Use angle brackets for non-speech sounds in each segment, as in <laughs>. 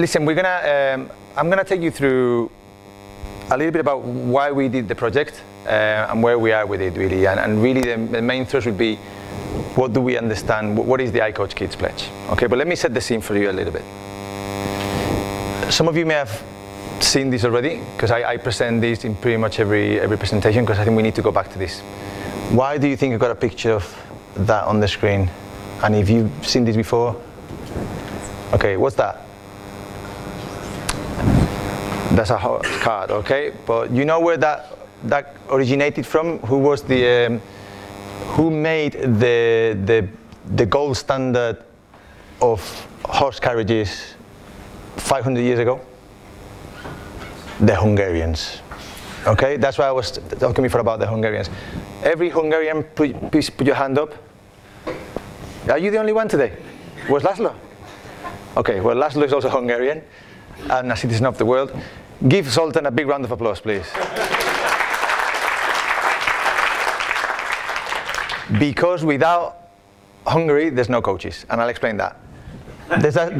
listen, we're gonna. Um, I'm gonna take you through a little bit about why we did the project uh, and where we are with it, really. And, and really, the, the, main thrust would be, what do we understand? What is the iCoach Kids Pledge? Okay, but let me set the scene for you a little bit. Some of you may have seen this already because I, I, present this in pretty much every every presentation because I think we need to go back to this. Why do you think I've got a picture of that on the screen? And if you've seen this before, okay, what's that? That's a card, okay? But you know where that that originated from? Who was the um, who made the the the gold standard of horse carriages 500 years ago? The Hungarians. Okay, that's why I was talking before about the Hungarians. Every Hungarian, please put your hand up. Are you the only one today? Was Laszlo? Okay, well, Laszlo is also Hungarian and a citizen of the world. Give Zoltan a big round of applause, please. because without Hungary, there's no coaches, and I'll explain that. There's a,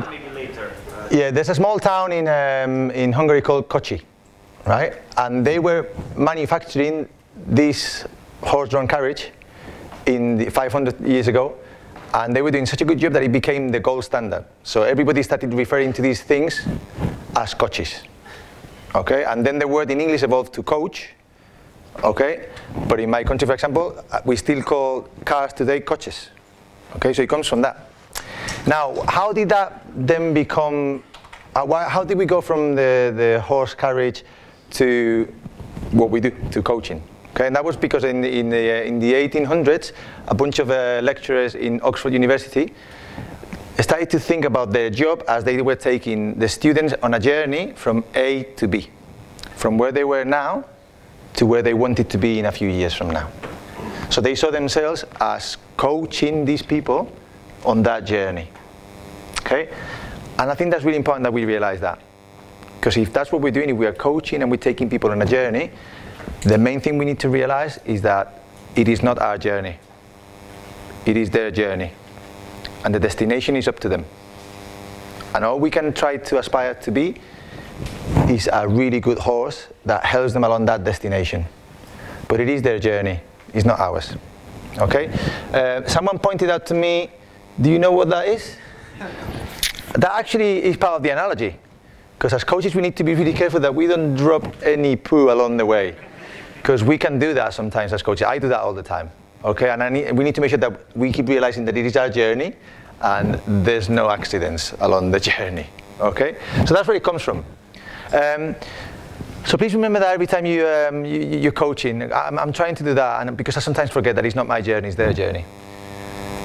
yeah, there's a small town in, um, in Hungary called Kocsi, right? And they were manufacturing this horse-drawn carriage in the 500 years ago, and they were doing such a good job that it became the gold standard. So everybody started referring to these things as coaches. Okay, and then the word in English evolved to coach. Okay, but in my country, for example, uh, we still call cars today coaches. Okay, so it comes from that. Now, how did that then become? Uh, why, how did we go from the, the horse carriage to what we do to coaching? Okay, and that was because in the, in the, uh, in the 1800s, a bunch of uh, lecturers in Oxford University started to think about their job as they were taking the students on a journey from A to B, from where they were now to where they wanted to be in a few years from now. So they saw themselves as coaching these people on that journey. Okay? And I think that's really important that we realize that. Because if that's what we're doing, if we are coaching and we're taking people on a journey, the main thing we need to realize is that it is not our journey. It is their journey. And the destination is up to them. And all we can try to aspire to be is a really good horse that helps them along that destination. But it is their journey, it's not ours. Okay? Uh, someone pointed out to me, do you know what that is? That actually is part of the analogy. Because as coaches, we need to be really careful that we don't drop any poo along the way because we can do that sometimes as coaches. I do that all the time. Okay, and need, we need to make sure that we keep realizing that it is our journey and there's no accidents along the <laughs> journey. Okay, so that's where it comes from. Um, so please remember that every time you, um, you, are coaching, I'm, I'm, trying to do that, and because I sometimes forget that it's not my journey, it's their journey.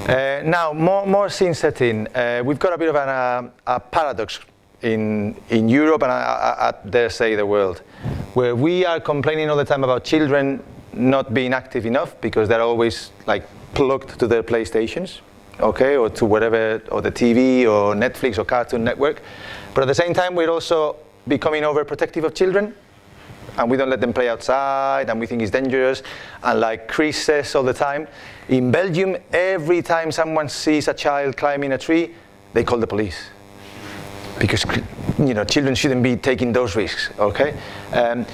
Uh, now, more, more scene setting. Uh, we've got a bit of an, uh, a paradox in, in Europe and I, I, I dare say the world where we are complaining all the time about children not being active enough because they're always like plugged to their PlayStations, okay, or to whatever, or the TV, or Netflix, or Cartoon Network. But at the same time, we're also becoming overprotective of children, and we don't let them play outside, and we think it's dangerous. And like Chris says all the time, in Belgium, every time someone sees a child climbing a tree, they call the police because you know children shouldn't be taking those risks. Okay. Um,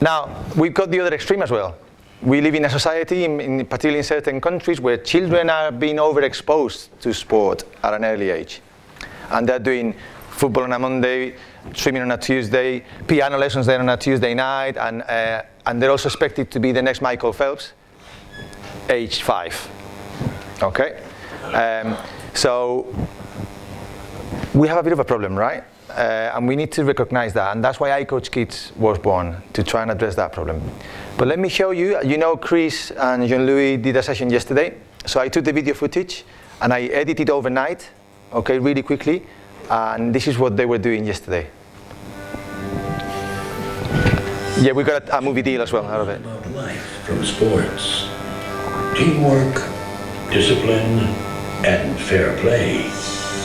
now we've got the other extreme as well. We live in a society, in, in, particularly in certain countries, where children are being overexposed to sport at an early age, and they're doing football on a Monday, swimming on a Tuesday, piano lessons there on a Tuesday night, and uh, and they're also expected to be the next Michael Phelps, age five. Okay. Um, so we have a bit of a problem, right? Uh, and we need to recognize that. And that's why iCoach Kids was born, to try and address that problem. But let me show you, you know Chris and Jean-Louis did a session yesterday. So I took the video footage and I edited overnight, okay, really quickly. And this is what they were doing yesterday. Yeah, we got a, a movie deal as well out of it. About life from sports. Teamwork, discipline, and fair play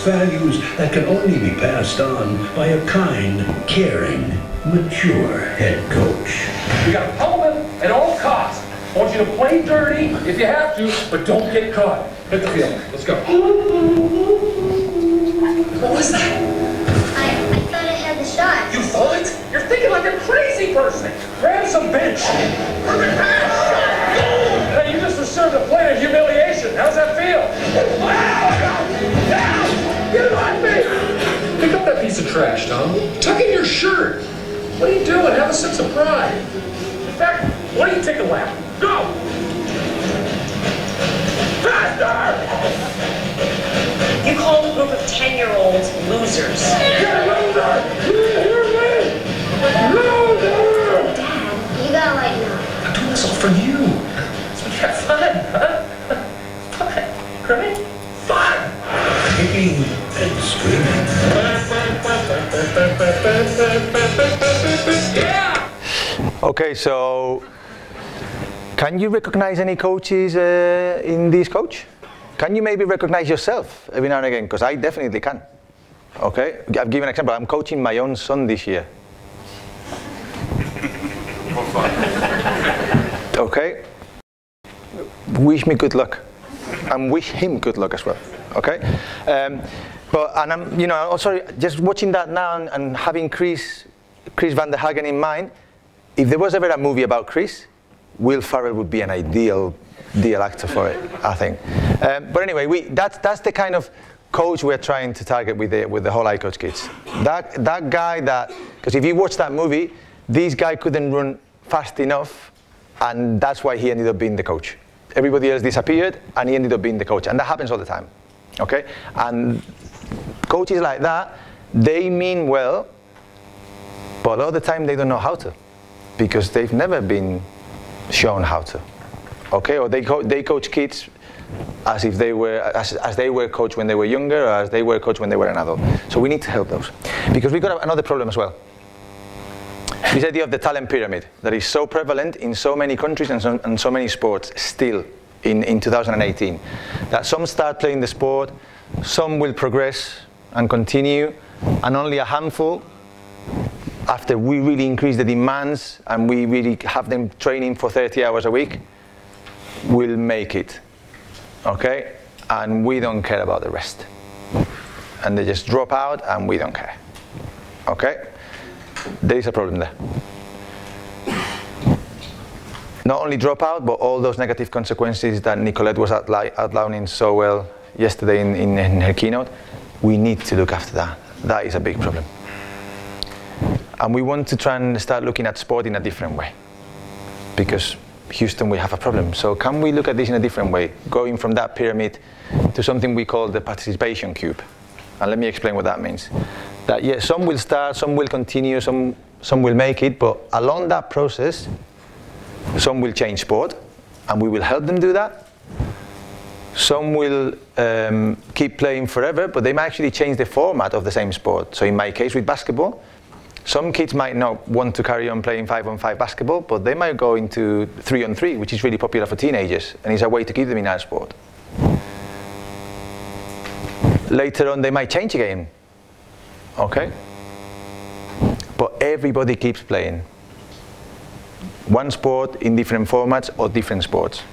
values that can only be passed on by a kind, caring, mature head coach. You got to pummel them at all costs. I want you to play dirty if you have to, but don't get caught. Hit the field. Let's go. What was that? I, I thought I had the shot. You thought? You're thinking like a crazy person. Grab some bench. Perfect pass. Hey, you just were served a plate of humiliation. How's that feel? Trash, Tom. Tuck in your shirt. What are you doing? Have a sense of pride. In fact, why don't you take a lap? Go! Faster! You call a group of 10-year-olds losers. You're a loser! You hear me? Loser! Dad, you gotta lighten up. I'm doing this all for you. So we have? Fun, Yeah! Okay, so can you recognize any coaches uh, in this coach? Can you maybe recognize yourself every now and again? Because I definitely can. Okay, I'll give you an example. I'm coaching my own son this year. <laughs> Okay, wish me good luck, and wish him good luck as well. Okay, um, but and I'm you know also just watching that now and, and having Chris Chris Van der Hagen in mind. If there was ever a movie about Chris, Will Ferrell would be an ideal, ideal actor for it, I think. Um, but anyway, we, that's, that's the kind of coach we're trying to target with the, with the whole iCoach Kids. That, that guy that, because if you watch that movie, this guy couldn't run fast enough, and that's why he ended up being the coach. Everybody else disappeared, and he ended up being the coach. And that happens all the time, okay? And coaches like that, they mean well, but a lot of the time they don't know how to because they've never been shown how to. Okay, or they, co- they coach kids as if they were as, as they were coached when they were younger or as they were coached when they were an adult. So we need to help those. Because we've got another problem as well. This idea of the talent pyramid that is so prevalent in so many countries and so, and so many sports still in, in 2018. That some start playing the sport, some will progress and continue, and only a handful after we really increase the demands and we really have them training for 30 hours a week, will make it. Okay? And we don't care about the rest. And they just drop out and we don't care. Okay? There is a problem there. Not only drop out, but all those negative consequences that Nicolette was outli- outlining so well yesterday in, in, in her keynote, we need to look after that. That is a big problem. And we want to try and start looking at sport in a different way. Because Houston, we have a problem. So can we look at this in a different way? Going from that pyramid to something we call the participation cube. And let me explain what that means. That yes, some will start, some will continue, some, some will make it, but along that process, some will change sport, and we will help them do that. Some will um, keep playing forever, but they might actually change the format of the same sport. So in my case with basketball, some kids might not want to carry on playing five on five basketball, but they might go into three on three, which is really popular for teenagers, and is a way to keep them in our sport. Later on, they might change again. Okay? But everybody keeps playing. One sport in different formats or different sports.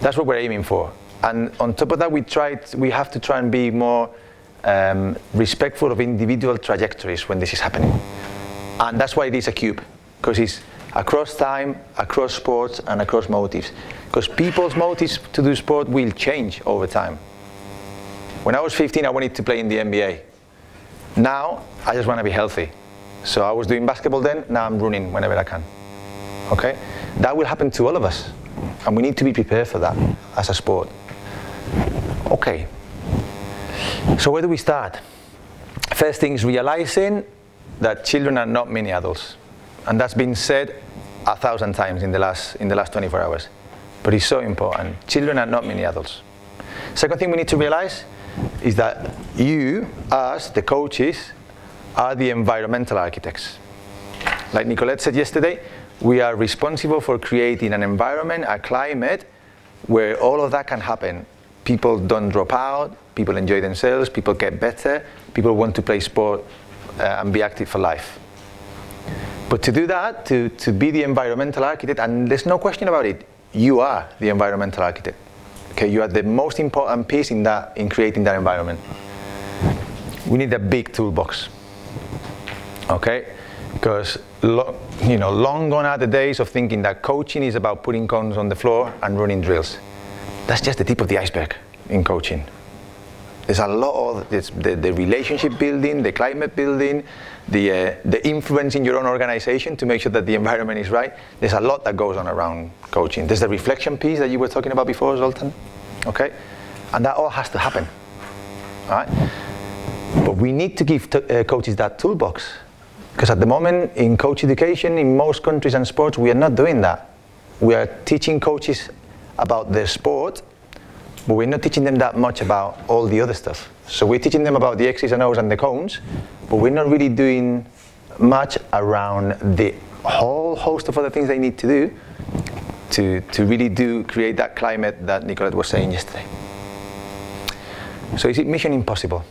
That's what we're aiming for. And on top of that, we, try we have to try and be more um, respectful of individual trajectories when this is happening. And that's why it is a cube, because it's across time, across sports, and across motives. Because people's motives to do sport will change over time. When I was 15, I wanted to play in the NBA. Now, I just want to be healthy. So I was doing basketball then, now I'm running whenever I can. Okay? That will happen to all of us. And we need to be prepared for that as a sport. Okay. So where do we start? First thing is realizing that children are not mini adults. And that's been said a thousand times in the last, in the last 24 hours. But it's so important. Children are not mini adults. Second thing we need to realize is that you, us, the coaches, are the environmental architects. Like Nicolette said yesterday, we are responsible for creating an environment, a climate, where all of that can happen. People don't drop out, people enjoy themselves, people get better, people want to play sport uh, and be active for life. But to do that, to, to be the environmental architect, and there's no question about it, you are the environmental architect. Okay, you are the most important piece in that in creating that environment. We need a big toolbox. Okay, Because you know, long gone are the days of thinking that coaching is about putting cones on the floor and running drills. That's just the tip of the iceberg in coaching. There's a lot of the, the relationship building, the climate building, the, uh, the influence in your own organization to make sure that the environment is right. There's a lot that goes on around coaching. There's the reflection piece that you were talking about before, Zoltan. Okay? And that all has to happen. All right? But we need to give uh, coaches that toolbox. Because at the moment, in coach education, in most countries and sports, we are not doing that. We are teaching coaches about their sport, but we're not teaching them that much about all the other stuff. So we're teaching them about the X's and O's and the cones, but we're not really doing much around the whole host of other things they need to do to, to really do create that climate that Nicolette was saying yesterday. So is it mission impossible?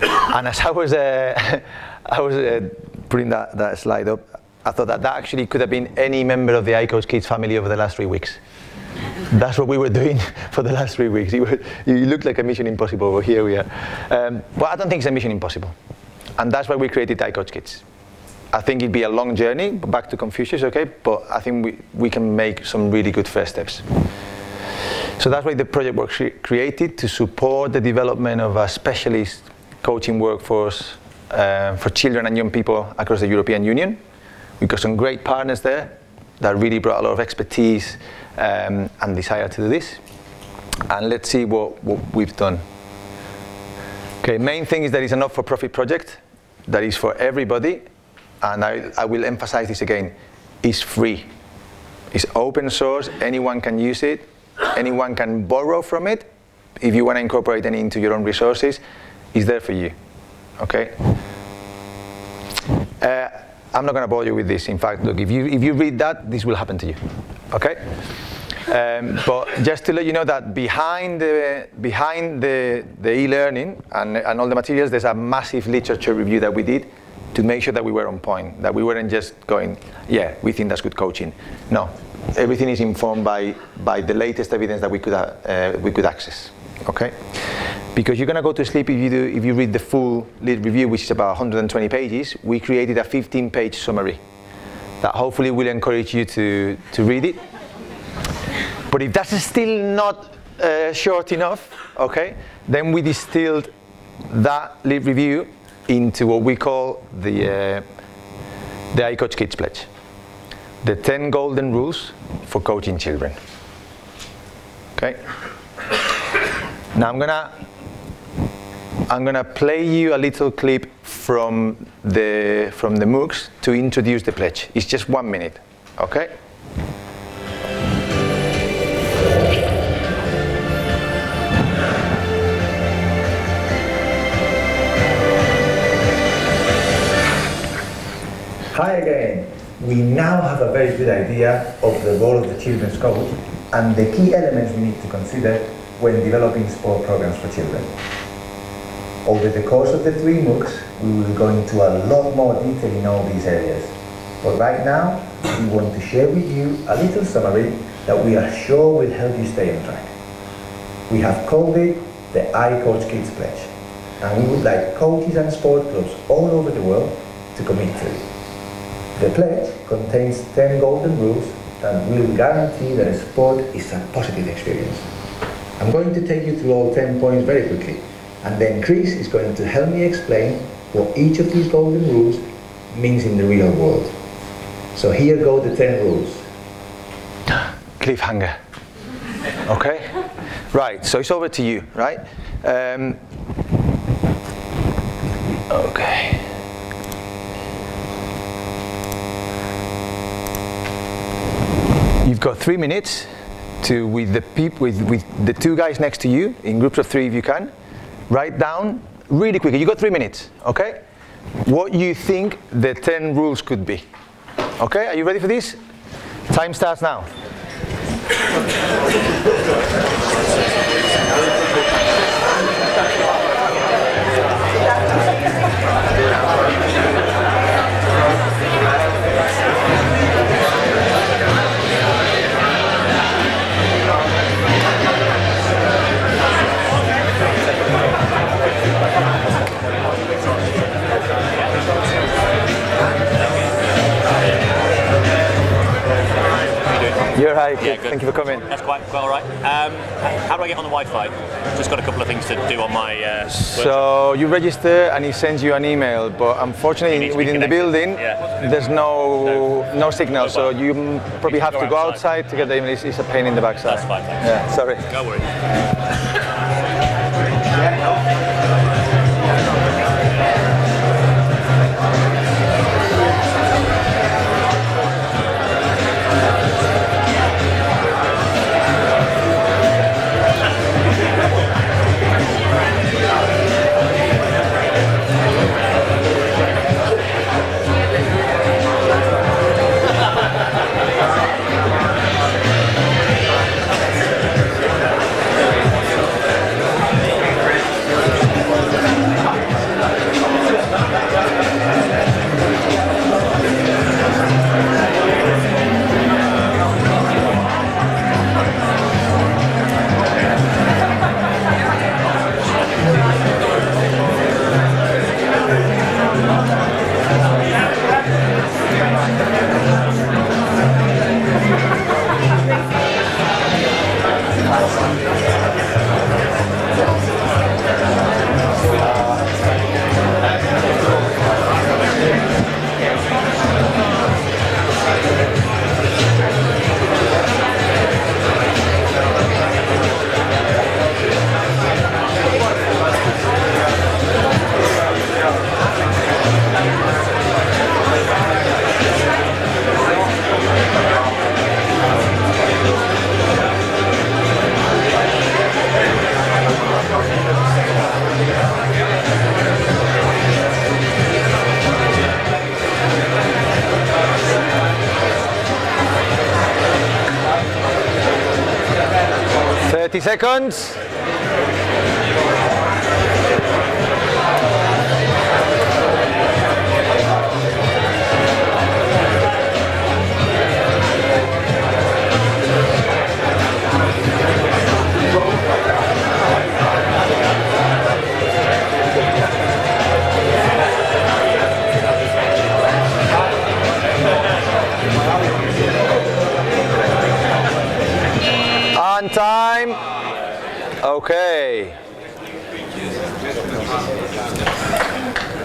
<coughs> and as I was, uh, <laughs> I was uh, putting that, that slide up, I thought that that actually could have been any member of the iCoach Kids family over the last three weeks. That's what we were doing <laughs> for the last three weeks. You, looked like a mission impossible, but here we are. Um, but I don't think it's a mission impossible. And that's why we created iCoach Kids. I think it'd be a long journey, back to Confucius, okay? But I think we, we can make some really good first steps. So that's why the project was created to support the development of a specialist coaching workforce uh, for children and young people across the European Union. We've got some great partners there that really brought a lot of expertise um, and desire to do this. And let's see what, what we've done. Okay, main thing is that it's a not-for-profit project that is for everybody, and I, I will emphasize this again, it's free. It's open source, anyone can use it, anyone can borrow from it. If you want to incorporate any into your own resources, it's there for you. Okay? Uh, I'm not going to bore you with this. In fact, look, if you, if you read that, this will happen to you. Okay? Um, but just to let you know that behind the, behind the, the e-learning and, and all the materials, there's a massive literature review that we did to make sure that we were on point, that we weren't just going, yeah, we think that's good coaching. No, everything is informed by, by the latest evidence that we could, uh, we could access. Okay? Because you're going to go to sleep if you, do, if you read the full lit review, which is about 120 pages. We created a 15 page summary that hopefully will encourage you to, to read it. But if that's still not uh, short enough, okay, then we distilled that lit review into what we call the, uh, the iCoach Kids Pledge. The 10 golden rules for coaching children. Okay? Now I'm gonna I'm gonna play you a little clip from the from the MOOCs to introduce the pledge. It's just one minute. Okay? Hi again. We now have a very good idea of the role of the children's coach and the key elements we need to consider when developing sport programs for children. Over the course of the three MOOCs, we will go into a lot more detail in all these areas. But right now, we want to share with you a little summary that we are sure will help you stay on track. We have called it the iCoach Kids Pledge, and we would like coaches and sport clubs all over the world to commit to it. The pledge contains 10 golden rules that will guarantee that sport is a positive experience. I'm going to take you through all 10 points very quickly, and then Chris is going to help me explain what each of these golden rules means in the real world. So here go the 10 rules. <gasps> Cliffhanger. Okay? Right, so it's over to you, right? Um, okay. You've got three minutes to, with the peop, with, with the two guys next to you, in groups of three if you can, write down really quickly. You got three minutes, okay? What you think the 10 rules could be. Okay, are you ready for this? Time starts now. You're right. Yeah, Good. Thank you for coming. That's quite quite all right. Um, how do I get on the Wi-Fi? Just got a couple of things to do on my. Uh. So you register and he sends you an email, but unfortunately within the building Yeah. there's no no signal, so you probably You have to go go outside. outside to get the email. It's, it's a pain in the backside. That's fine, thanks. Yeah, sorry. Don't worry. Seconds.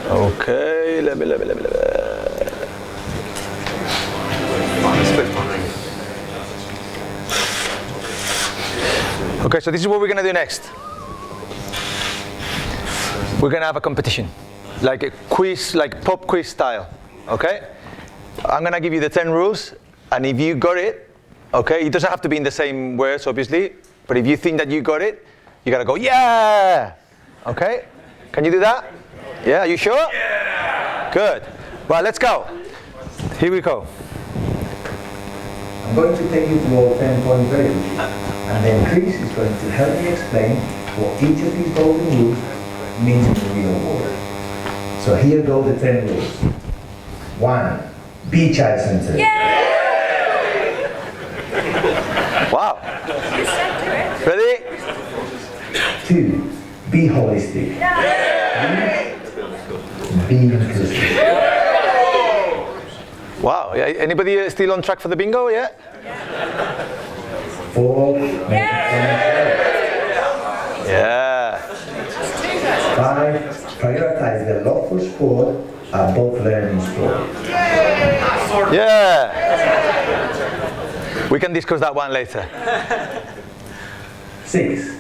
Okay, let me, let me, let me, let me. Okay, so this is what we're gonna do next. We're gonna have a competition, like a quiz, like pop quiz style. Okay? I'm gonna give you the 10 rules, and if you got it, okay, it doesn't have to be in the same words, obviously, but if you think that you got it, you gotta go, yeah! Okay? Can you do that? Yeah, are you sure? Yeah! Good. Well, let's go. Here we go. I'm going to take you through all 10 points very quickly. And then Chris is going to help me explain what each of these golden rules means in the real world. So here go the 10 rules. One, be child centered. Wow. Ready? Two, be holistic. Three, be inclusive. Wow. Yeah, Anybody uh, still on track for the bingo? Yeah? Four, make Yeah. Five, prioritize the love for sport above learning sport. Yeah. We can discuss that one later. Six,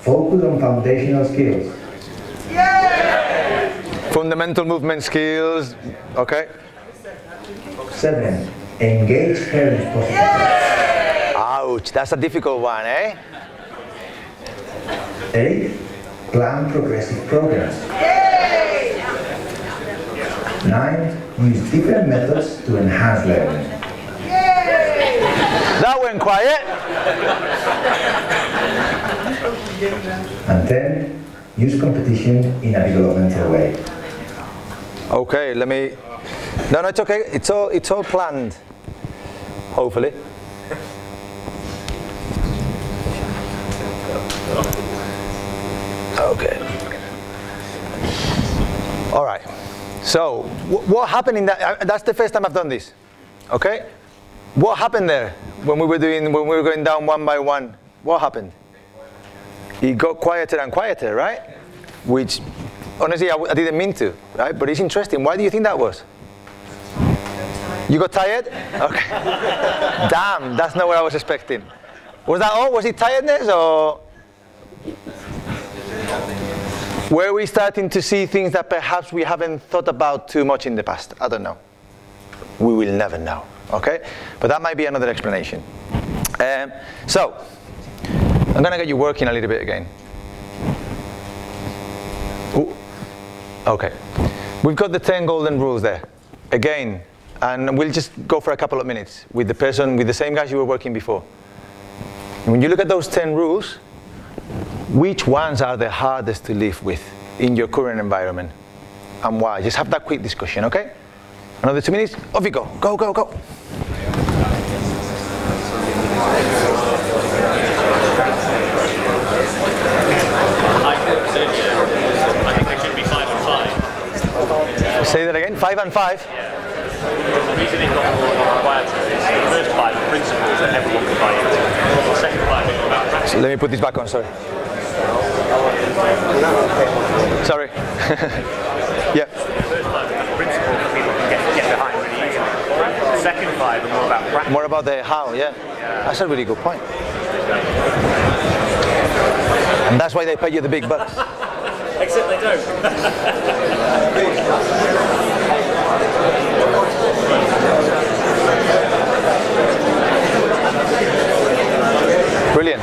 focus on foundational skills. Fundamental movement skills. Okay. Seven, engage parents positively. Ouch. That's a difficult one, eh? Eight, plan progressive programs. Nine, use different methods to enhance learning. That went quiet. And ten, use competition in a developmental way. Okay, let me. No, no, it's okay. It's all, it's all planned. Hopefully. Okay. All right. So, wh- what happened in that? uh, That's the first time I've done this. Okay. What happened there? when we were doing when we were going down one by one, what happened? It got quieter and quieter, right? Which, honestly, I, didn't mean to, right? But it's interesting. Why do you think that was? You got tired? Okay. <laughs> Damn, that's not what I was expecting. Was that all? Was it tiredness or? Were we starting to see things that perhaps we haven't thought about too much in the past? I don't know. We will never know, okay? But that might be another explanation. Um, so, I'm gonna get you working a little bit again. Ooh. Okay. We've got the 10 golden rules there. Again, and we'll just go for a couple of minutes with the person, with the same guys you were working before. When you look at those 10 rules, which ones are the hardest to live with in your current environment and why? Just have that quick discussion, okay? Another two minutes, off you go. Go, go, go. I think they should be five and five. Say that again. Five and five. The reason it's not required is the first five principles that everyone can buy into. The second five is about let me put this back on. Sorry. Sorry. <laughs> yeah. Second five are more about practice. More about the how. Yeah. That's a really good point. And that's why they pay you the big bucks. Except they don't. Brilliant.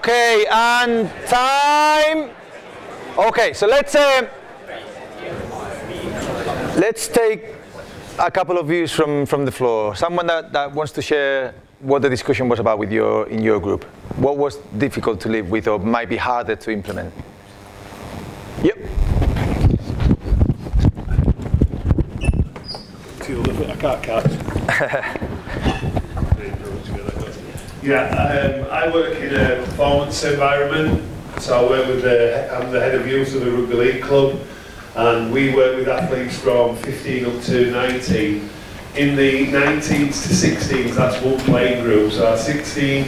Okay, and time. Okay, so let's uh, let's take a couple of views from, from the floor. Someone that, that wants to share what the discussion was about with your in your group. What was difficult to live with or might be harder to implement? Yep. I can't catch. yeah, um, I work in a performance environment, so I work with the, I'm the head of youth of the rugby league club, and we work with athletes from 15 up to 19. In the 19s to 16s, that's one playing group, so our 16,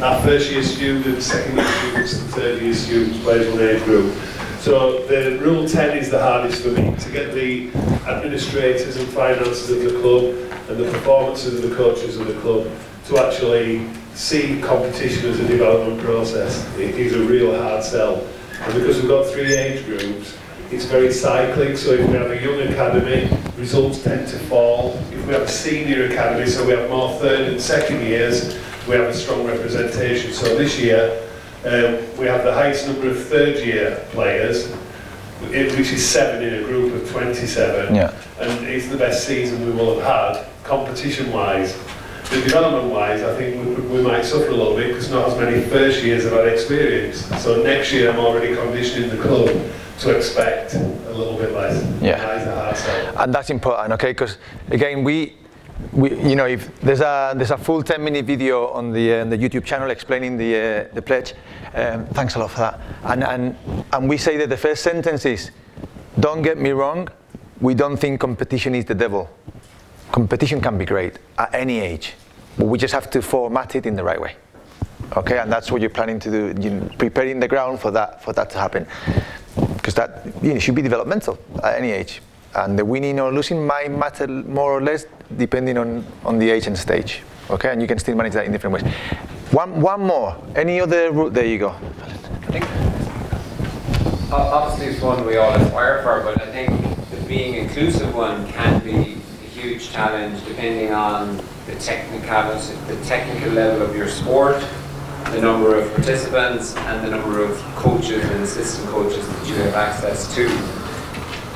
our first year students, second year students, and third year students plays one age group. So the rule 10 is the hardest for me, to get the administrators and finances of the club and the performances of the coaches of the club to actually see competition as a development process. It is a real hard sell. And because we've got three age groups, it's very cyclic, so if we have a young academy, results tend to fall. If we have a senior academy, so we have more third and second years, we have a strong representation. So this year, um, we have the highest number of third year players, which is seven in a group of 27. Yeah. And it's the best season we will have had, competition-wise. The development-wise, I think we, we might suffer a little bit because not as many first years have had experience. So next year I'm already conditioning the club to expect a little bit less. Yeah. That is a hard sell. and that's important, okay? Because again, we, we, you know, if there's a there's a full 10-minute video on the uh, the YouTube channel explaining the uh, the pledge. Um, thanks a lot for that. And and and we say that the first sentence is, "Don't get me wrong, we don't think competition is the devil. Competition can be great at any age, but we just have to format it in the right way." Okay, and that's what you're planning to do, you know, preparing the ground for that for that to happen, because that you know, should be developmental at any age, and the winning or losing might matter more or less depending on on the age and stage. Okay, and you can still manage that in different ways. One one more. Any other route? There you go. Uh, obviously it's one we all aspire for, but I think the being inclusive one can be a huge challenge depending on the technicality, the technical level of your sport, the number of participants, and the number of coaches and assistant coaches that you have access to.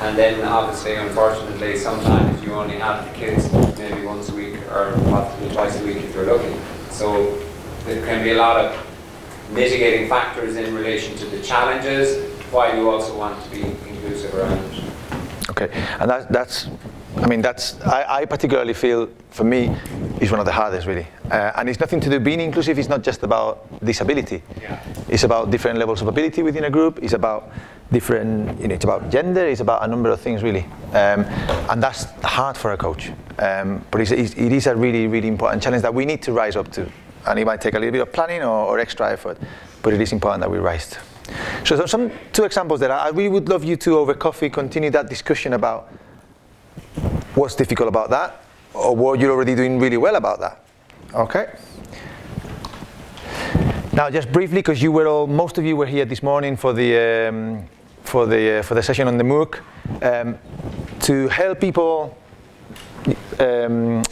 And then obviously, unfortunately, sometimes you only have the kids maybe once a week or possibly twice a week if you're lucky. So there can be a lot of mitigating factors in relation to the challenges, while you also want to be inclusive around it. Okay, and that, that's, I mean, that's, I, I particularly feel, for me, is one of the hardest, really. Uh, and it's nothing to do, being inclusive is not just about disability. Yeah. It's about different levels of ability within a group, it's about different, you know, it's about gender, it's about a number of things, really. Um, and that's hard for a coach. Um, but it's, it's, it is a really, really important challenge that we need to rise up to. And it might take a little bit of planning or, or extra effort, but it is important that we rise to. So, so some two examples that I, I really would love you to over coffee continue that discussion about what's difficult about that or what you're already doing really well about that. Okay? Now, just briefly, because you were all, most of you were here this morning for the, um, for the, uh, for the session on the MOOC, um, to help people um,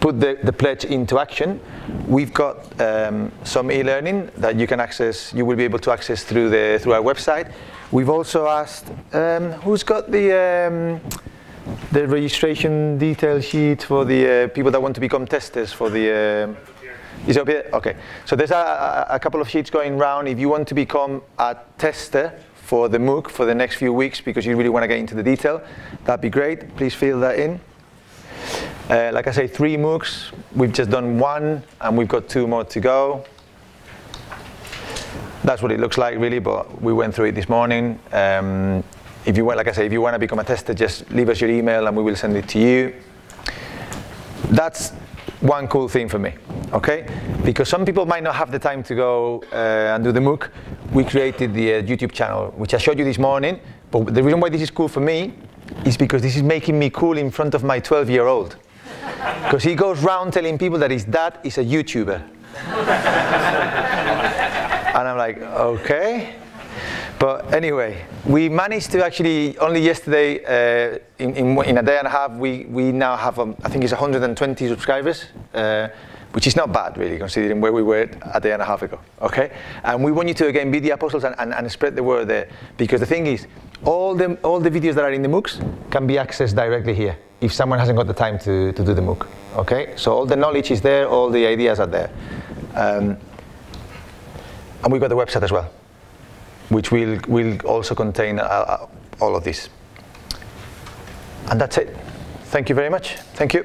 put the, the pledge into action, we've got um, some e-learning that you can access, you will be able to access through, the, through our website. We've also asked, um, who's got the, um, the registration detail sheet for the uh, people that want to become testers for the, um, is it? Okay. So there's a, a, a couple of sheets going round. If you want to become a tester for the MOOC for the next few weeks because you really want to get into the detail, that'd be great. Please fill that in. Uh, like I say, three MOOCs. We've just done one, and we've got two more to go. That's what it looks like, really, but we went through it this morning. Um, if you want, like I say, if you want to become a tester, just leave us your email, and we will send it to you. That's one cool thing for me, okay? Because some people might not have the time to go uh, and do the MOOC. We created the uh, YouTube channel, which I showed you this morning. But the reason why this is cool for me is because this is making me cool in front of my 12-year-old. Because <laughs> he goes around telling people that his dad is a YouTuber. <laughs> and I'm like, okay. But anyway, we managed to actually, only yesterday, uh, in, in, in, a day and a half, we, we now have, um, I think it's 120 subscribers, uh, which is not bad, really, considering where we were a day and a half ago, okay? And we want you to, again, be the apostles and, and, and spread the word there. Because the thing is, all the, all the videos that are in the MOOCs can be accessed directly here if someone hasn't got the time to, to do the MOOC. Okay, so all the knowledge is there, all the ideas are there. Um, and we've got the website as well, which will, will also contain uh, uh, all of this. And that's it. Thank you very much. Thank you.